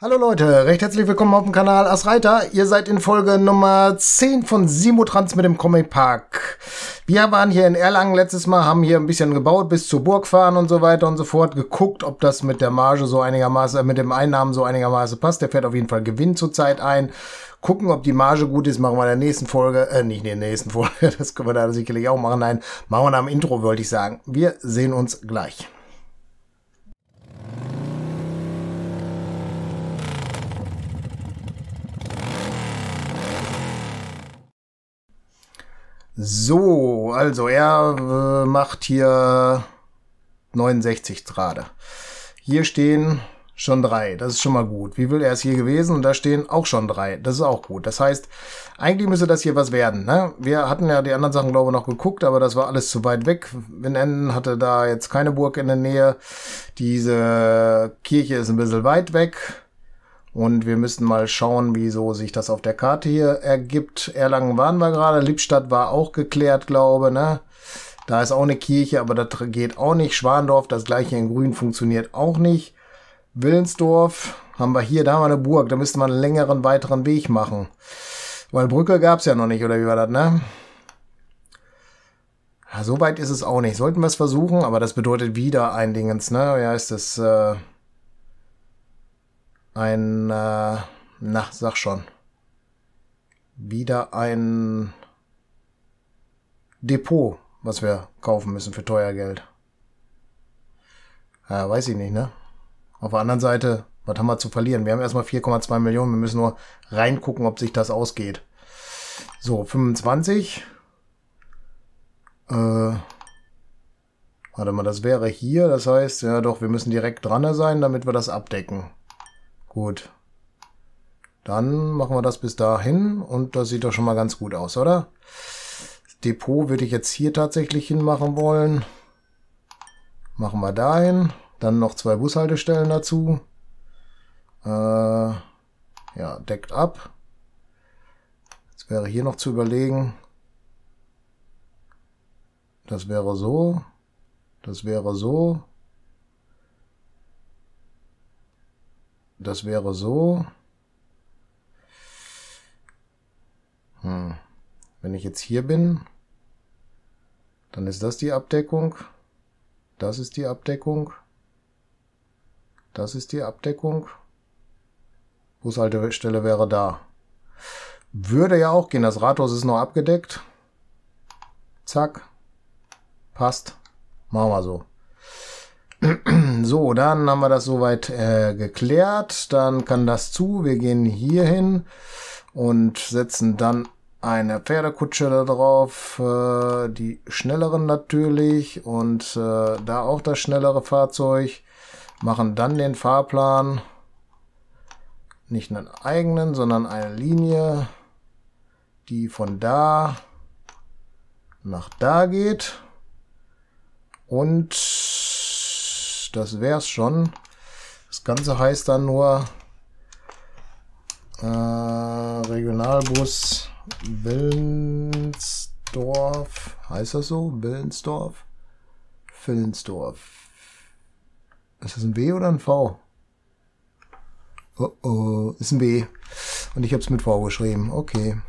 Hallo Leute, recht herzlich willkommen auf dem Kanal Asreiter. Ihr seid in Folge Nummer 10 von Simotrans mit dem Comic Park. Wir waren hier in Erlangen letztes Mal, haben hier ein bisschen gebaut, bis zur Burg fahren und so weiter und so fort. Geguckt, ob das mit der Marge so einigermaßen, äh, mit dem Einnahmen so einigermaßen passt. Der fährt auf jeden Fall Gewinn zurzeit ein. Gucken, ob die Marge gut ist, machen wir in der nächsten Folge, äh, nicht in der nächsten Folge, das können wir da sicherlich auch machen. Nein, machen wir am Intro, wollte ich sagen. Wir sehen uns gleich. So, also er äh, macht hier 69 gerade. Hier stehen schon drei. Das ist schon mal gut. Wie will er es hier gewesen? Und da stehen auch schon drei. Das ist auch gut. Das heißt, eigentlich müsste das hier was werden. Ne? Wir hatten ja die anderen Sachen, glaube ich, noch geguckt, aber das war alles zu weit weg. Winnen hatte da jetzt keine Burg in der Nähe. Diese Kirche ist ein bisschen weit weg. Und wir müssen mal schauen, wieso sich das auf der Karte hier ergibt. Erlangen waren wir gerade, Lippstadt war auch geklärt, glaube ne? Da ist auch eine Kirche, aber das geht auch nicht. Schwandorf, das gleiche in Grün, funktioniert auch nicht. Willensdorf haben wir hier, da haben wir eine Burg, da müsste man einen längeren, weiteren Weg machen. Weil Brücke gab's ja noch nicht, oder wie war das, ne? Ja, so weit ist es auch nicht. Sollten wir es versuchen, aber das bedeutet wieder ein Dingens, ne? Ja, ist das, äh ein, äh, na, sag schon, wieder ein Depot, was wir kaufen müssen für teuer Geld. Ja, weiß ich nicht, ne? Auf der anderen Seite, was haben wir zu verlieren? Wir haben erstmal 4,2 Millionen, wir müssen nur reingucken, ob sich das ausgeht. So, 25. Äh, warte mal, das wäre hier, das heißt, ja doch, wir müssen direkt dran sein, damit wir das abdecken. Gut. Dann machen wir das bis dahin und das sieht doch schon mal ganz gut aus, oder? Depot würde ich jetzt hier tatsächlich hinmachen wollen. Machen wir dahin. Dann noch zwei Bushaltestellen dazu. Äh, ja, deckt ab. Jetzt wäre hier noch zu überlegen. Das wäre so. Das wäre so. Das wäre so. Hm. Wenn ich jetzt hier bin, dann ist das die Abdeckung. Das ist die Abdeckung. Das ist die Abdeckung. Bushaltestelle wäre da. Würde ja auch gehen. Das Rathaus ist noch abgedeckt. Zack. Passt. Machen wir so. So, dann haben wir das soweit äh, geklärt. Dann kann das zu. Wir gehen hier hin und setzen dann eine Pferdekutsche da drauf. Äh, die schnelleren natürlich und äh, da auch das schnellere Fahrzeug. Machen dann den Fahrplan. Nicht einen eigenen, sondern eine Linie, die von da nach da geht. Und das wär's schon. Das Ganze heißt dann nur äh, Regionalbus Willensdorf. Heißt das so? Willensdorf? Willensdorf. Ist das ein B oder ein V? Oh oh, ist ein B. Und ich habe es mit V geschrieben. Okay.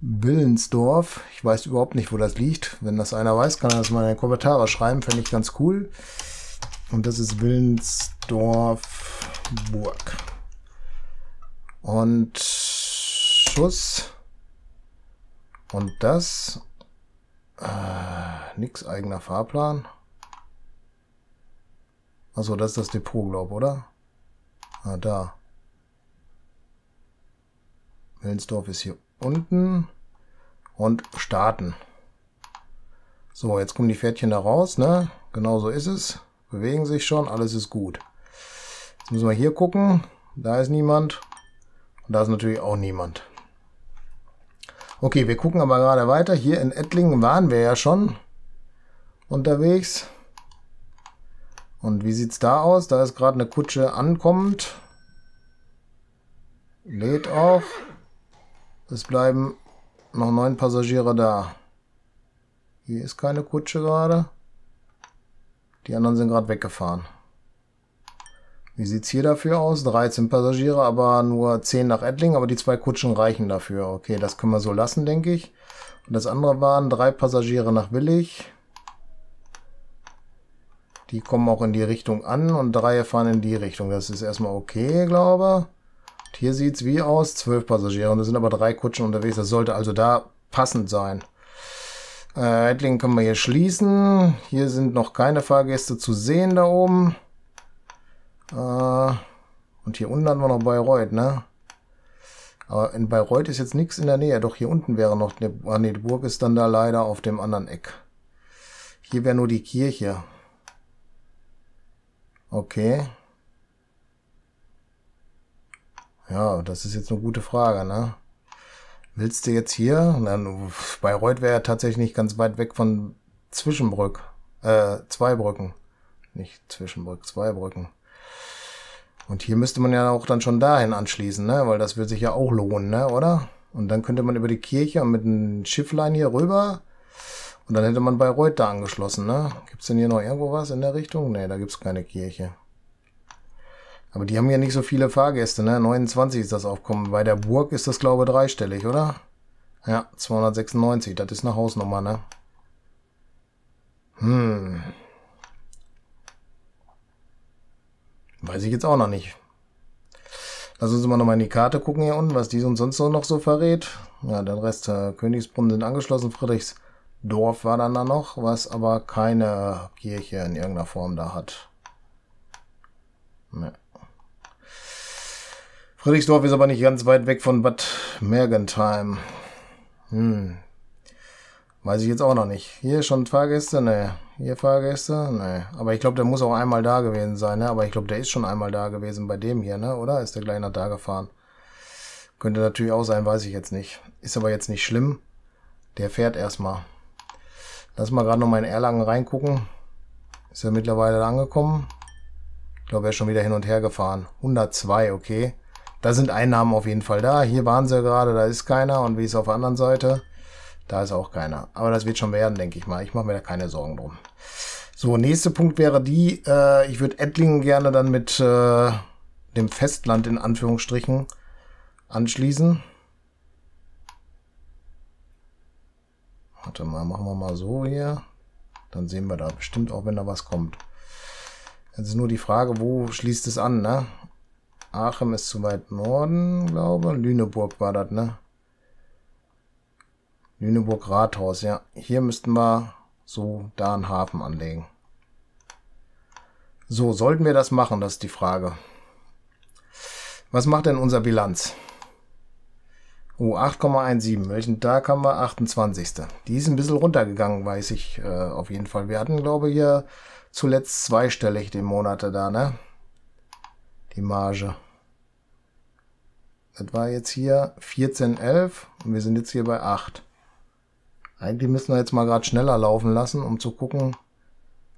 Willensdorf. Ich weiß überhaupt nicht, wo das liegt. Wenn das einer weiß, kann er das mal in die Kommentare schreiben. Fände ich ganz cool. Und das ist Willensdorf Burg. Und Schuss. Und das. Äh, nix eigener Fahrplan. Also das ist das Depot, glaube oder? Ah, da. Willensdorf ist hier unten und starten. So, jetzt kommen die Pferdchen da raus, ne? Genau so ist es. Bewegen sich schon, alles ist gut. Jetzt müssen wir hier gucken. Da ist niemand. Und da ist natürlich auch niemand. Okay, wir gucken aber gerade weiter. Hier in Ettlingen waren wir ja schon unterwegs. Und wie sieht's da aus? Da ist gerade eine Kutsche ankommend. Lädt auch. Es bleiben noch neun Passagiere da. Hier ist keine Kutsche gerade. Die anderen sind gerade weggefahren. Wie sieht's hier dafür aus? 13 Passagiere, aber nur 10 nach Ettling, aber die zwei Kutschen reichen dafür. Okay, das können wir so lassen, denke ich. Und das andere waren drei Passagiere nach Willig. Die kommen auch in die Richtung an und drei fahren in die Richtung. Das ist erstmal okay, glaube ich. Hier sieht's wie aus? Zwölf Passagiere und es sind aber drei Kutschen unterwegs. Das sollte also da passend sein. Äh, Ettling können wir hier schließen. Hier sind noch keine Fahrgäste zu sehen da oben. Äh, und hier unten haben wir noch Bayreuth, ne? Aber in Bayreuth ist jetzt nichts in der Nähe. Doch hier unten wäre noch... Ne, ah, nee, die Burg ist dann da leider auf dem anderen Eck. Hier wäre nur die Kirche. Okay. Ja, das ist jetzt eine gute Frage, ne? Willst du jetzt hier? Dann, Bayreuth wäre ja tatsächlich nicht ganz weit weg von Zwischenbrück. Äh, Zweibrücken. Nicht Zwischenbrück, Zweibrücken. Und hier müsste man ja auch dann schon dahin anschließen, ne? Weil das würde sich ja auch lohnen, ne? Oder? Und dann könnte man über die Kirche und mit einem Schifflein hier rüber. Und dann hätte man Bayreuth da angeschlossen, ne? Gibt's denn hier noch irgendwo was in der Richtung? Ne, da gibt's keine Kirche. Aber die haben ja nicht so viele Fahrgäste, ne? 29 ist das Aufkommen. Bei der Burg ist das, glaube ich, dreistellig, oder? Ja, 296. Das ist eine Hausnummer, ne? Hm. Weiß ich jetzt auch noch nicht. Lass uns mal nochmal in die Karte gucken hier unten, was die uns sonst noch so verrät. Ja, den Rest äh, Königsbrunnen sind angeschlossen. Friedrichsdorf war dann da noch, was aber keine Kirche in irgendeiner Form da hat. Nee. Friedrichsdorf ist aber nicht ganz weit weg von Bad Mergentheim. Hm, Weiß ich jetzt auch noch nicht. Hier schon Fahrgäste? Ne. Hier Fahrgäste? Ne. Aber ich glaube, der muss auch einmal da gewesen sein, ne? Aber ich glaube, der ist schon einmal da gewesen bei dem hier, ne? Oder? Ist der gleich nach da gefahren? Könnte natürlich auch sein, weiß ich jetzt nicht. Ist aber jetzt nicht schlimm. Der fährt erstmal. Lass mal gerade noch mal in Erlangen reingucken. Ist er mittlerweile angekommen? Ich glaube, er ist schon wieder hin und her gefahren. 102, okay. Da sind Einnahmen auf jeden Fall da. Hier waren sie gerade, da ist keiner. Und wie ist es auf der anderen Seite? Da ist auch keiner. Aber das wird schon werden, denke ich mal. Ich mache mir da keine Sorgen drum. So, nächster Punkt wäre die, äh, ich würde Ettlingen gerne dann mit äh, dem Festland in Anführungsstrichen anschließen. Warte mal, machen wir mal so hier. Dann sehen wir da bestimmt auch, wenn da was kommt. Jetzt ist nur die Frage, wo schließt es an, ne? Aachen ist zu weit Norden, glaube Lüneburg war das, ne? Lüneburg Rathaus, ja. Hier müssten wir so da einen Hafen anlegen. So, sollten wir das machen, das ist die Frage. Was macht denn unser Bilanz? Oh, 8,17. Welchen Tag haben wir? 28. Die ist ein bisschen runtergegangen, weiß ich äh, auf jeden Fall. Wir hatten, glaube ich, hier zuletzt zweistellig die Monate da, ne? Die Marge. Das war jetzt hier 14,11 und wir sind jetzt hier bei 8. Eigentlich müssen wir jetzt mal gerade schneller laufen lassen, um zu gucken,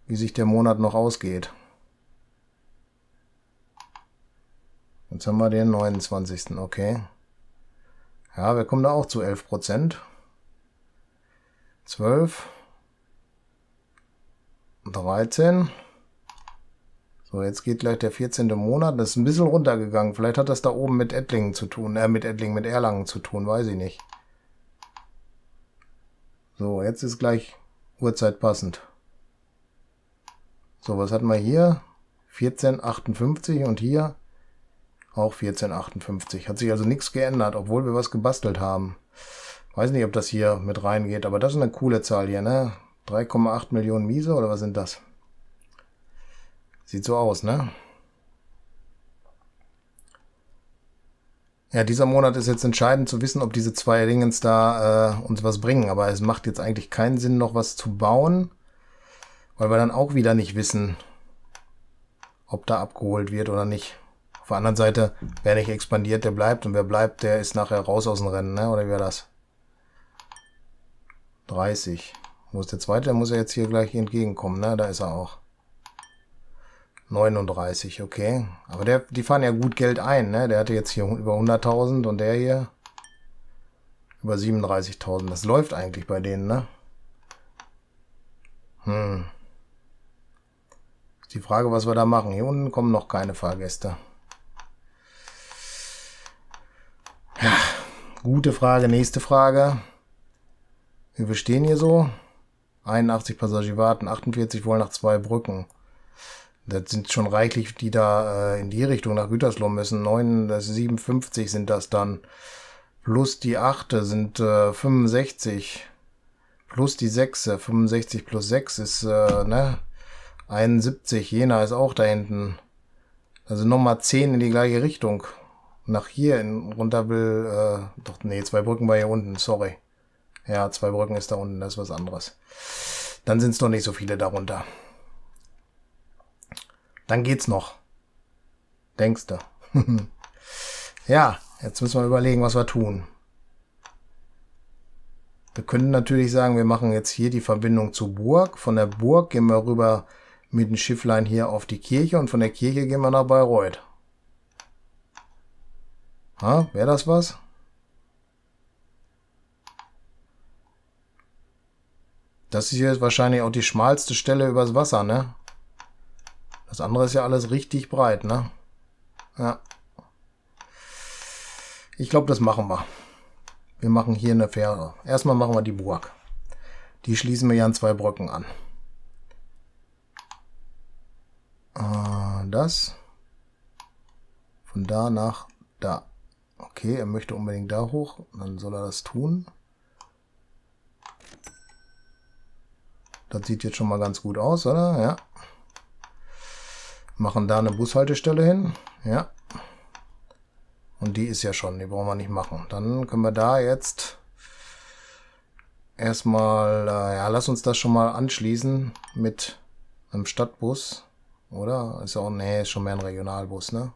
wie sich der Monat noch ausgeht. Jetzt haben wir den 29. Okay. Ja, wir kommen da auch zu 11 Prozent. 12. 13. So, jetzt geht gleich der 14. Monat. Das ist ein bisschen runtergegangen. Vielleicht hat das da oben mit Ettlingen zu tun. Äh, mit Ettlingen, mit Erlangen zu tun. Weiß ich nicht. So, jetzt ist gleich Uhrzeit passend. So, was hatten wir hier? 1458 und hier auch 1458. Hat sich also nichts geändert, obwohl wir was gebastelt haben. Weiß nicht, ob das hier mit reingeht, aber das ist eine coole Zahl hier, ne? 3,8 Millionen Miese oder was sind das? Sieht so aus, ne? Ja, dieser Monat ist jetzt entscheidend zu wissen, ob diese zwei Dingens da äh, uns was bringen. Aber es macht jetzt eigentlich keinen Sinn, noch was zu bauen, weil wir dann auch wieder nicht wissen, ob da abgeholt wird oder nicht. Auf der anderen Seite, wer nicht expandiert, der bleibt. Und wer bleibt, der ist nachher raus aus dem Rennen, ne? Oder wie war das? 30. Wo ist der zweite? Der muss ja jetzt hier gleich entgegenkommen, ne? Da ist er auch. 39, okay. Aber der, die fahren ja gut Geld ein, ne? Der hatte jetzt hier über 100.000 und der hier über 37.000. Das läuft eigentlich bei denen, ne? Hm. Die Frage, was wir da machen. Hier unten kommen noch keine Fahrgäste. Ja, gute Frage. Nächste Frage. Wir stehen hier so. 81 Passagiere warten, 48 wollen nach zwei Brücken. Das sind schon reichlich, die da äh, in die Richtung nach Gütersloh müssen. 9, das 57 sind das dann. Plus die 8 sind äh, 65. Plus die 6, 65 plus 6 ist, äh, ne? 71. Jena ist auch da hinten. Also nochmal 10 in die gleiche Richtung. Nach hier in, runter will, äh, doch, nee, zwei Brücken war hier unten, sorry. Ja, zwei Brücken ist da unten, das ist was anderes. Dann sind es doch nicht so viele darunter. Dann geht's noch. Denkst du? ja, jetzt müssen wir überlegen, was wir tun. Wir können natürlich sagen, wir machen jetzt hier die Verbindung zur Burg. Von der Burg gehen wir rüber mit dem Schifflein hier auf die Kirche und von der Kirche gehen wir nach Bayreuth. Wäre das was? Das ist wahrscheinlich auch die schmalste Stelle übers Wasser, ne? Das andere ist ja alles richtig breit, ne? Ja. Ich glaube, das machen wir. Wir machen hier eine Fähre. Erstmal machen wir die Burg. Die schließen wir ja an zwei Brücken an. Äh, das. Von da nach da. Okay, er möchte unbedingt da hoch. Dann soll er das tun. Das sieht jetzt schon mal ganz gut aus, oder? Ja. Machen da eine Bushaltestelle hin. Ja. Und die ist ja schon, die brauchen wir nicht machen. Dann können wir da jetzt erstmal, äh, ja, lass uns das schon mal anschließen mit einem Stadtbus. Oder? Ist auch, nee, ist schon mehr ein Regionalbus, ne?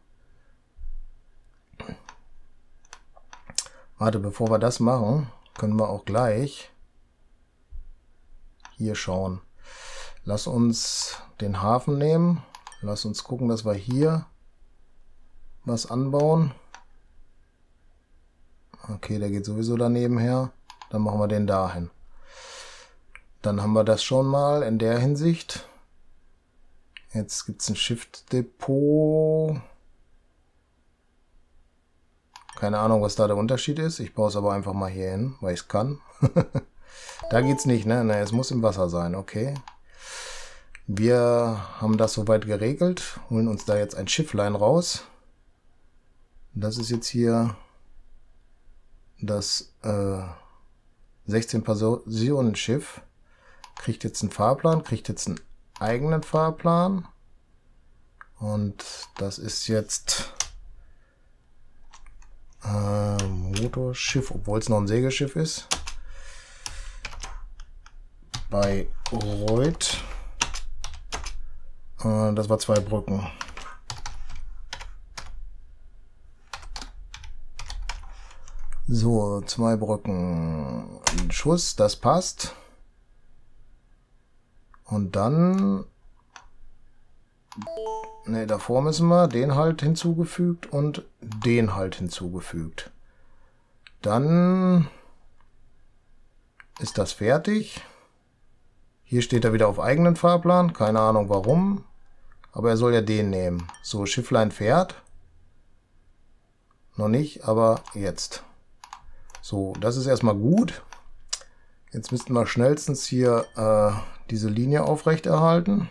Warte, bevor wir das machen, können wir auch gleich hier schauen. Lass uns den Hafen nehmen. Lass uns gucken, dass wir hier was anbauen. Okay, der geht sowieso daneben her. Dann machen wir den dahin. Dann haben wir das schon mal in der Hinsicht. Jetzt gibt es ein Shift-Depot. Keine Ahnung, was da der Unterschied ist. Ich baue es aber einfach mal hier hin, weil ich es kann. da geht es nicht, ne? ne? Es muss im Wasser sein, okay. Wir haben das soweit geregelt, holen uns da jetzt ein Schifflein raus. Das ist jetzt hier das äh, 16-Personen-Schiff. Kriegt jetzt einen Fahrplan, kriegt jetzt einen eigenen Fahrplan. Und das ist jetzt äh, Motorschiff, obwohl es noch ein Segelschiff ist. Bei Reuth. Äh, das war zwei Brücken. So, zwei Brücken. Ein Schuss, das passt. Und dann... Ne, davor müssen wir den halt hinzugefügt und den halt hinzugefügt. Dann ist das fertig. Hier steht er wieder auf eigenen Fahrplan. Keine Ahnung warum. Aber er soll ja den nehmen. So, Schifflein fährt. Noch nicht, aber jetzt. So, das ist erstmal gut. Jetzt müssten wir schnellstens hier äh, diese Linie aufrechterhalten.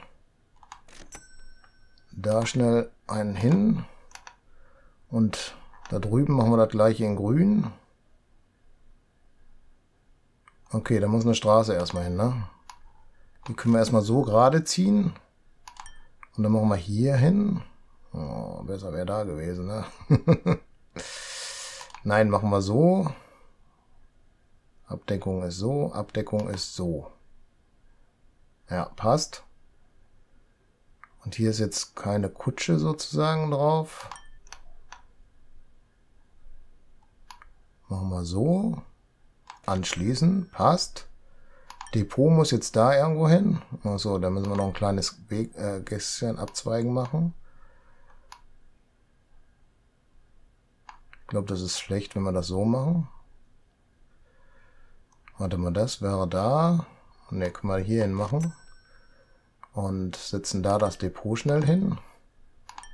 Da schnell einen hin. Und da drüben machen wir das gleiche in grün. Okay, da muss eine Straße erstmal hin, ne? Die können wir erstmal so gerade ziehen. Und dann machen wir hier hin. Oh, besser wäre da gewesen, ne? Nein, machen wir so. Abdeckung ist so, Abdeckung ist so. Ja, passt. Und hier ist jetzt keine Kutsche sozusagen drauf. Machen wir so. Anschließen, passt. Depot muss jetzt da irgendwo hin. Achso, da müssen wir noch ein kleines Weg, äh, Gästchen abzweigen machen. Ich glaube, das ist schlecht, wenn wir das so machen. Warte mal, das wäre da. Ne, können wir hier hin machen. und setzen da das Depot schnell hin.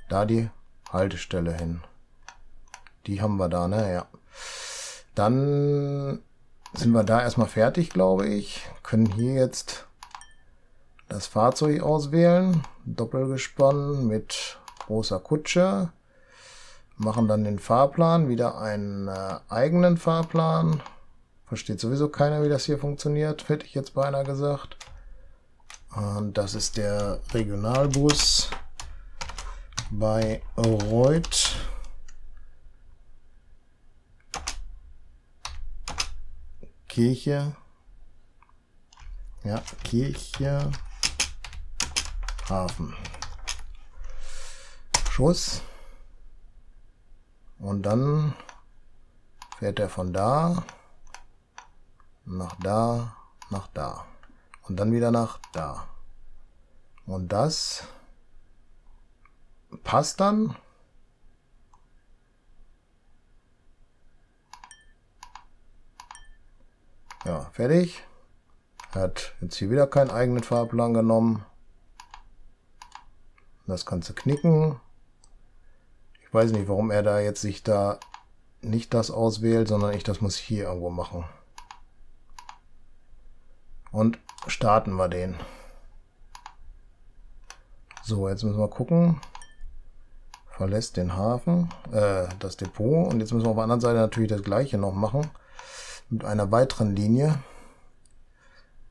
Da die Haltestelle hin. Die haben wir da, ne? Ja. Dann sind wir da erstmal fertig, glaube ich. Können hier jetzt das Fahrzeug auswählen. Doppelgespann mit großer Kutsche. Machen dann den Fahrplan, wieder einen äh, eigenen Fahrplan. Versteht sowieso keiner, wie das hier funktioniert, hätte ich jetzt beinahe gesagt. Und das ist der Regionalbus bei Reuth. Kirche. Ja, Kirche. Hafen. Schuss. Und dann fährt er von da nach da, nach da. Und dann wieder nach da. Und das passt dann. Ja, fertig. Er hat jetzt hier wieder keinen eigenen Fahrplan genommen. Das du knicken. Ich weiß nicht, warum er da jetzt sich da nicht das auswählt, sondern ich das muss hier irgendwo machen. Und starten wir den. So, jetzt müssen wir gucken. Verlässt den Hafen, äh, das Depot. Und jetzt müssen wir auf der anderen Seite natürlich das gleiche noch machen. Mit einer weiteren Linie.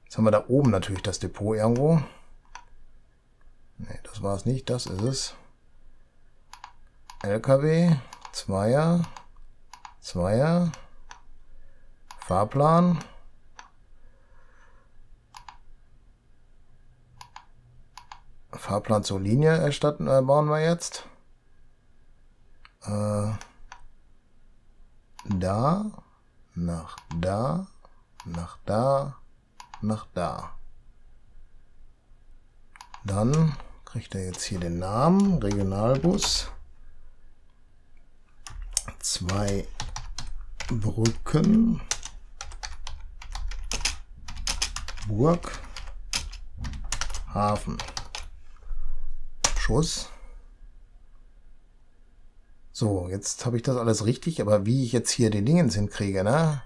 Jetzt haben wir da oben natürlich das Depot irgendwo. Ne, das war es nicht. Das ist es. LKW, Zweier, Zweier, Fahrplan. Fahrplan zur Linie erstatten, äh, bauen wir jetzt. Äh, da, nach da, nach da, nach da. Dann kriegt er jetzt hier den Namen, Regionalbus. Zwei Brücken. Burg. Hafen. Schuss. So, jetzt habe ich das alles richtig, aber wie ich jetzt hier den Dingens hinkriege, ne?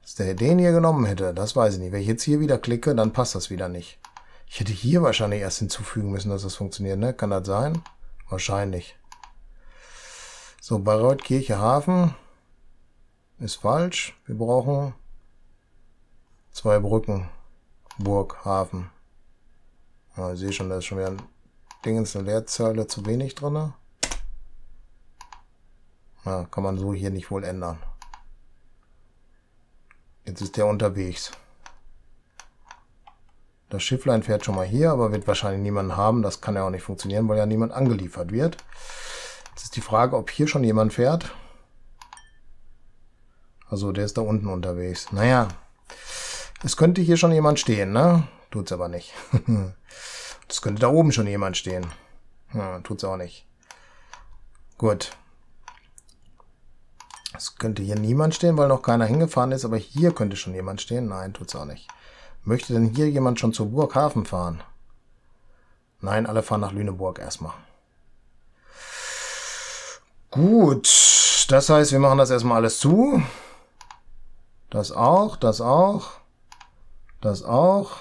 Dass der den hier genommen hätte, das weiß ich nicht. Wenn ich jetzt hier wieder klicke, dann passt das wieder nicht. Ich hätte hier wahrscheinlich erst hinzufügen müssen, dass das funktioniert, ne? Kann das sein? Wahrscheinlich. So, Bayreuth, Kirche, Hafen. Ist falsch. Wir brauchen zwei Brücken. Burg, Hafen. Ja, ich sehe schon, da ist schon wieder ein Dingens eine Leerzeile zu wenig drin. Ja, kann man so hier nicht wohl ändern. Jetzt ist der unterwegs. Das Schifflein fährt schon mal hier, aber wird wahrscheinlich niemanden haben. Das kann ja auch nicht funktionieren, weil ja niemand angeliefert wird. Jetzt ist die Frage, ob hier schon jemand fährt. Also der ist da unten unterwegs. Naja, es könnte hier schon jemand stehen, ne? Tut's aber nicht. Es könnte da oben schon jemand stehen. Ja, tut's auch nicht. Gut. Es könnte hier niemand stehen, weil noch keiner hingefahren ist, aber hier könnte schon jemand stehen. Nein, tut's auch nicht. Möchte denn hier jemand schon zur Burghafen fahren? Nein, alle fahren nach Lüneburg erstmal. Gut, das heißt, wir machen das erstmal alles zu. Das auch, das auch, das auch.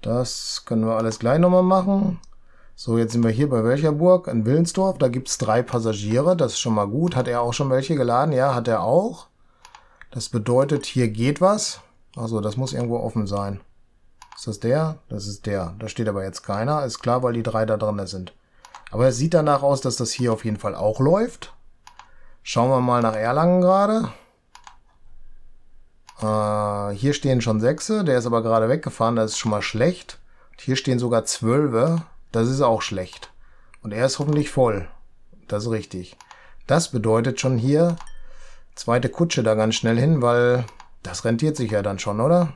Das können wir alles gleich nochmal machen. So, jetzt sind wir hier bei welcher Burg? In Willensdorf. Da gibt es drei Passagiere. Das ist schon mal gut. Hat er auch schon welche geladen? Ja, hat er auch. Das bedeutet, hier geht was. Also, das muss irgendwo offen sein. Ist das der? Das ist der. Da steht aber jetzt keiner. Ist klar, weil die drei da drin sind. Aber es sieht danach aus, dass das hier auf jeden Fall auch läuft. Schauen wir mal nach Erlangen gerade. Äh, hier stehen schon Sechse, der ist aber gerade weggefahren, das ist schon mal schlecht. Und hier stehen sogar Zwölfe, das ist auch schlecht. Und er ist hoffentlich voll. Das ist richtig. Das bedeutet schon hier zweite Kutsche da ganz schnell hin, weil das rentiert sich ja dann schon, oder?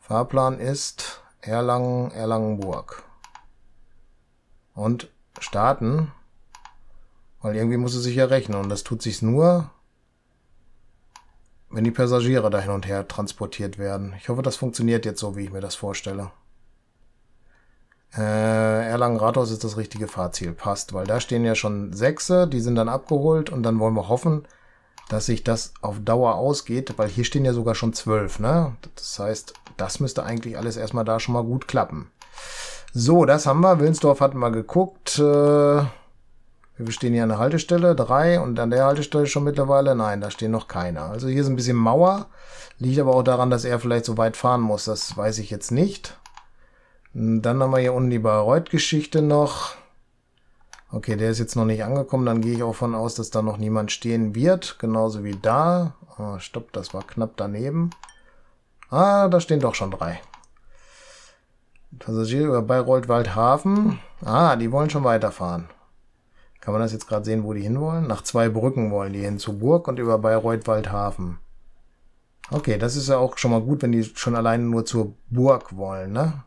Fahrplan ist Erlangen, Erlangenburg. Und starten, weil irgendwie muss es sich ja rechnen und das tut sich nur, wenn die Passagiere da hin und her transportiert werden. Ich hoffe, das funktioniert jetzt so, wie ich mir das vorstelle. Äh, Erlangen-Rathaus ist das richtige Fahrziel. Passt, weil da stehen ja schon Sechse, die sind dann abgeholt und dann wollen wir hoffen, dass sich das auf Dauer ausgeht, weil hier stehen ja sogar schon zwölf, ne? Das heißt, das müsste eigentlich alles erstmal da schon mal gut klappen. So, das haben wir. Willensdorf hatten wir geguckt. Äh, wir stehen hier an der Haltestelle, drei, und an der Haltestelle schon mittlerweile, nein, da stehen noch keine. Also hier ist ein bisschen Mauer, liegt aber auch daran, dass er vielleicht so weit fahren muss, das weiß ich jetzt nicht. Dann haben wir hier unten die Bayreuth-Geschichte noch. Okay, der ist jetzt noch nicht angekommen, dann gehe ich auch von aus, dass da noch niemand stehen wird, genauso wie da. Oh, stopp, das war knapp daneben. Ah, da stehen doch schon drei. Passagiere über Bayreuth-Waldhafen. Ah, die wollen schon weiterfahren. Kann man das jetzt gerade sehen, wo die hinwollen? Nach zwei Brücken wollen die hin zur Burg und über Bayreuth-Waldhafen. Okay, das ist ja auch schon mal gut, wenn die schon alleine nur zur Burg wollen, ne?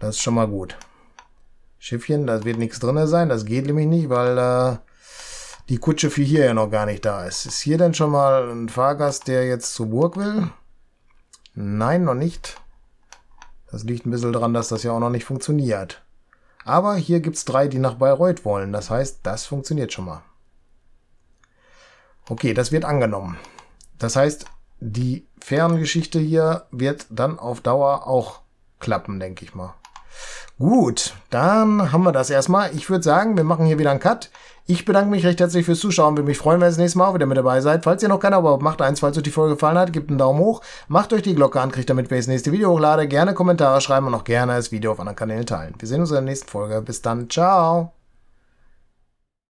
Das ist schon mal gut. Schiffchen, da wird nichts drin sein. Das geht nämlich nicht, weil äh, die Kutsche für hier ja noch gar nicht da ist. Ist hier denn schon mal ein Fahrgast, der jetzt zur Burg will? Nein, noch nicht. Das liegt ein bisschen daran, dass das ja auch noch nicht funktioniert. Aber hier gibt's drei, die nach Bayreuth wollen. Das heißt, das funktioniert schon mal. Okay, das wird angenommen. Das heißt, die Ferngeschichte hier wird dann auf Dauer auch klappen, denke ich mal. Gut, dann haben wir das erstmal. Ich würde sagen, wir machen hier wieder einen Cut. Ich bedanke mich recht herzlich fürs Zuschauen. Würde mich freuen, wenn ihr das nächste Mal auch wieder mit dabei seid. Falls ihr noch kein Abo macht eins. Falls euch die Folge gefallen hat, gebt einen Daumen hoch. Macht euch die Glocke an, kriegt damit, wenn ich das nächste Video hochlade. Gerne Kommentare schreiben und auch gerne das Video auf anderen Kanälen teilen. Wir sehen uns in der nächsten Folge. Bis dann. Ciao.